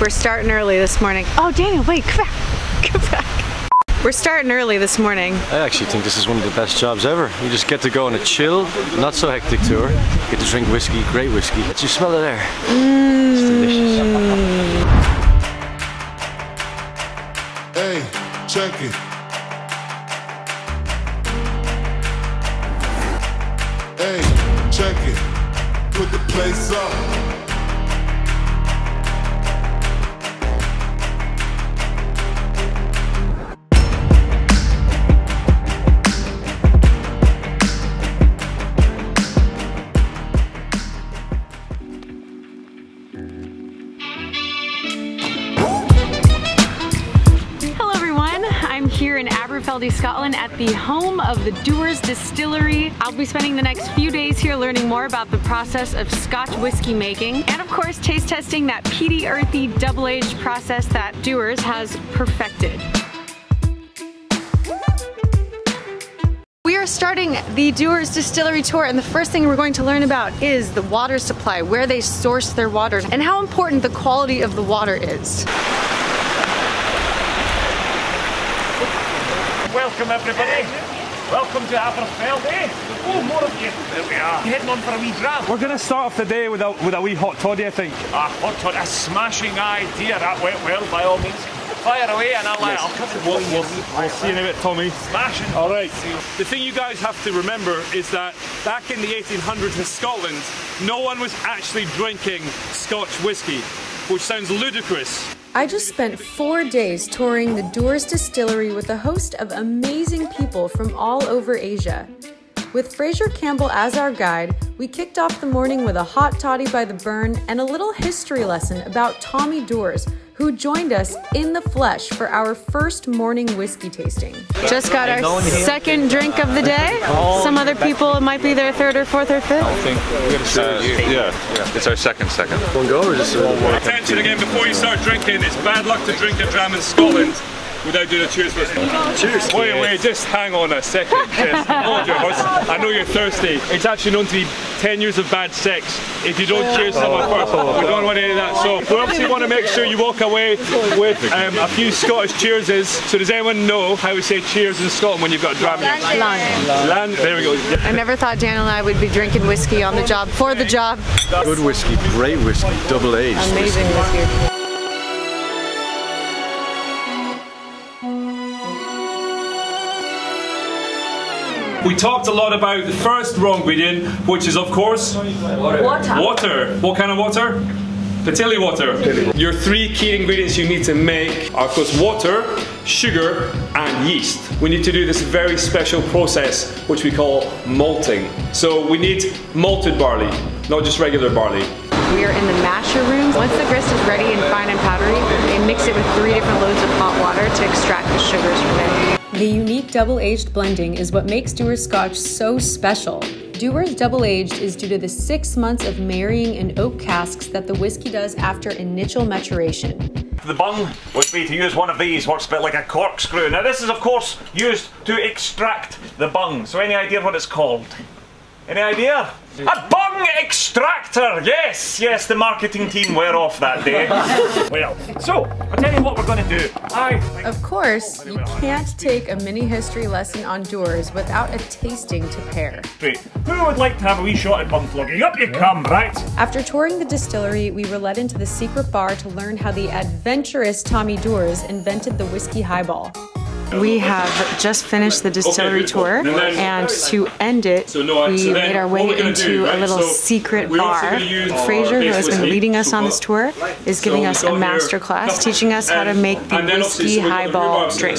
We're starting early this morning. Oh, Daniel, wait, come back. Come back. We're starting early this morning. I actually think this is one of the best jobs ever. You just get to go on a chill, not so hectic tour. Get to drink whiskey, great whiskey. Let you smell it there. Mm. It's delicious. Hey, check it. Hey, check it. Put the place up. Scotland at the home of the Dewar's Distillery. I'll be spending the next few days here learning more about the process of Scotch whiskey making and of course taste testing that peaty, earthy, double-aged process that Dewar's has perfected. We are starting the Dewar's Distillery tour and the first thing we're going to learn about is the water supply, where they source their water, and how important the quality of the water is. Welcome everybody. Welcome to Aberfeldy. Eh? Oh, more of you. There we are. Heading on for a wee dram. We're going to start off the day with a, with a wee hot toddy, I think. A hot toddy, a smashing idea. That went well, by all means. Fire away and I'll, yes. I'll cut it we'll, we'll, we'll see you in a bit, Tommy. Smashing. All right. The thing you guys have to remember is that back in the 1800s in Scotland, no one was actually drinking Scotch whiskey, which sounds ludicrous. I just spent four days touring the Dewar's distillery with a host of amazing people from all over Asia. With Fraser Campbell as our guide, we kicked off the morning with a hot toddy by the burn and a little history lesson about Tommy Dewars, who joined us in the flesh for our first morning whiskey tasting. Just got our second drink of the day. Some other people, it might be their third or fourth or fifth. I think uh, yeah, it's our second second. One go or just Attention again, before you start drinking, it's bad luck to drink a dram in Scotland without doing a cheers first. Cheers. Wait, wait, just hang on a second. Yes. I know you're thirsty. It's actually known to be 10 years of bad sex if you don't cheers someone first. We don't want any of that. So we obviously want to make sure you walk away with um, a few Scottish cheerses. So does anyone know how we say cheers in Scotland when you've got a dram? Land. Land. There we go. I never thought Daniel and I would be drinking whiskey on the job, for the job. Good whiskey, great whiskey, double aged. Amazing whiskey. We talked a lot about the first raw ingredient, which is of course water. Water. What kind of water? Pitilie water. Your three key ingredients you need to make are of course water, sugar and yeast. We need to do this very special process which we call malting. So we need malted barley, not just regular barley. We are in the masher room. Once the grist is ready and fine and powdery, they mix it with three different loads of hot water to extract the sugars from it. The unique double-aged blending is what makes Dewar's Scotch so special. Dewar's Double Aged is due to the six months of marrying in oak casks that the whiskey does after initial maturation. The bung would be to use one of these, works a bit like a corkscrew. Now this is of course used to extract the bung, so any idea what it's called? Any idea? A bung extractor! Yes, yes, the marketing team were off that day. well, so, I'll tell you what we're going to do. I Of course, you can't take a mini history lesson on Dewar's without a tasting to pair. Great. Who would like to have a wee shot at bung flogging? Up you come, right? After touring the distillery, we were led into the secret bar to learn how the adventurous Tommy Dewars invented the whiskey highball. We have just finished the distillery tour, and to end it, we made our way into a little secret bar. Oh, Fraser, who has been leading us on this tour, is giving us a master class, teaching us how to make the whiskey highball drink.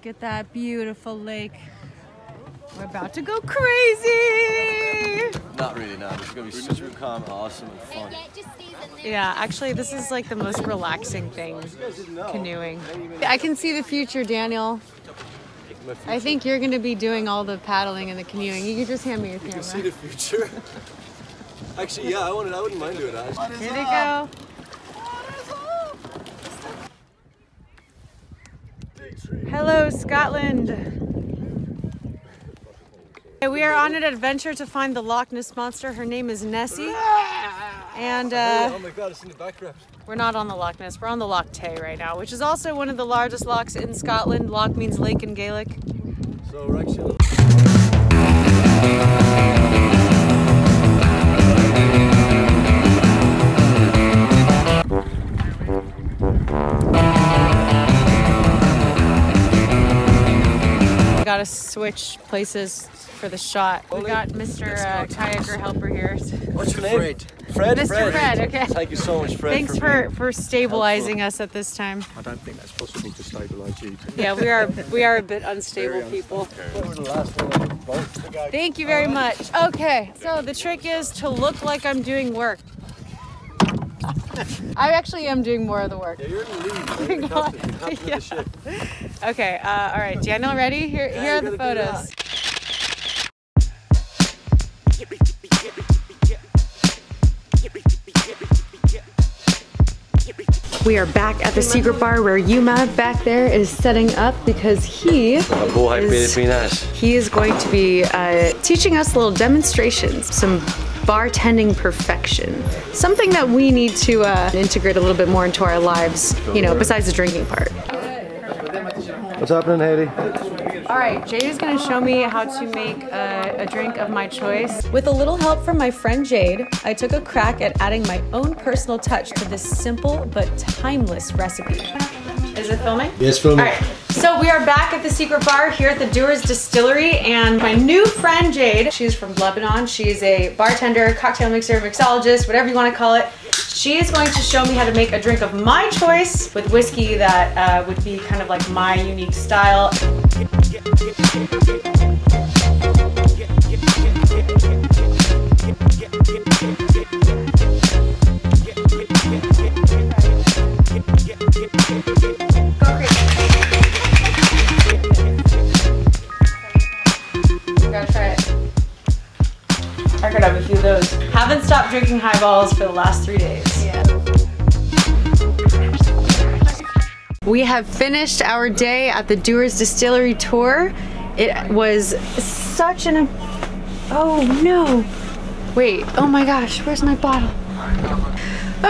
Look at that beautiful lake. We're about to go crazy! Not really, no. This is gonna be super calm, awesome, and fun. Yeah, actually, this is like the most relaxing thing canoeing. I can see the future, Daniel. I think you're going to be doing all the paddling and the canoeing. You can just hand me your camera. See the future? Actually, yeah, I wouldn't, I wouldn't mind doing that. Here they go. Hello, Scotland. We are on an adventure to find the Loch Ness monster. Her name is Nessie, and uh, oh my god, it's in the background. we're not on the Loch Ness. We're on the Loch Tay right now, which is also one of the largest lochs in Scotland. Loch means lake in Gaelic. So we're actually. Gotta switch places for the shot. We got Mr. Uh, kayaker helper here. What's your name? Fred. Fred? Mr. Fred, okay. Thank you so much, Fred. Thanks for, for stabilizing us at this time. I don't think that's possible to stabilise you. Yeah, we are we are a bit unstable people. Thank you very much. Okay, so the trick is to look like I'm doing work. I actually am doing more of the work. Yeah, you're in the lead. You're the captain. You're Yeah. the ship. Okay, uh, all right, Daniel, ready? Here, here are the photos. We are back at the secret bar where Yuma back there is setting up because he is, he is going to be uh, teaching us little demonstrations, some bartending perfection, something that we need to uh, integrate a little bit more into our lives, you know, besides the drinking part. What's happening, Haley? All right, Jade is going to show me how to make a, a drink of my choice. With a little help from my friend Jade, I took a crack at adding my own personal touch to this simple but timeless recipe. Is it filming? Yes, filming. All right, so we are back at the secret bar here at the Dewar's Distillery, and my new friend Jade, she's from Lebanon. She's a bartender, cocktail mixer, mixologist, whatever you want to call it. She is going to show me how to make a drink of my choice with whiskey that uh, would be kind of like my unique style. Highballs for the last three days. We have finished our day at the Dewar's Distillery tour. It was such an. Oh no! Wait, oh my gosh, where's my bottle?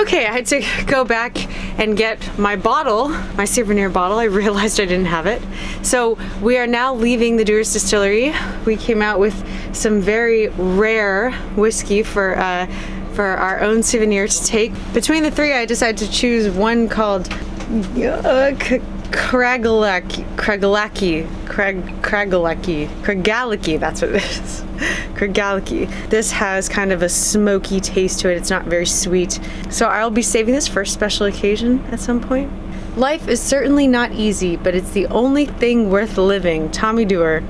Okay, I had to go back and get my bottle, my souvenir bottle. I realized I didn't have it. So we are now leaving the Dewar's Distillery. We came out with some very rare whiskey for uh, for our own souvenir to take. Between the three, I decided to choose one called uh, Craigellachie, Craigellachie, Krag, Craigellachie, Craigellachie, that's what it is. Craigellachie. This has kind of a smoky taste to it. It's not very sweet. So I'll be saving this for a special occasion at some point. Life is certainly not easy, but it's the only thing worth living. Tommy Dewar.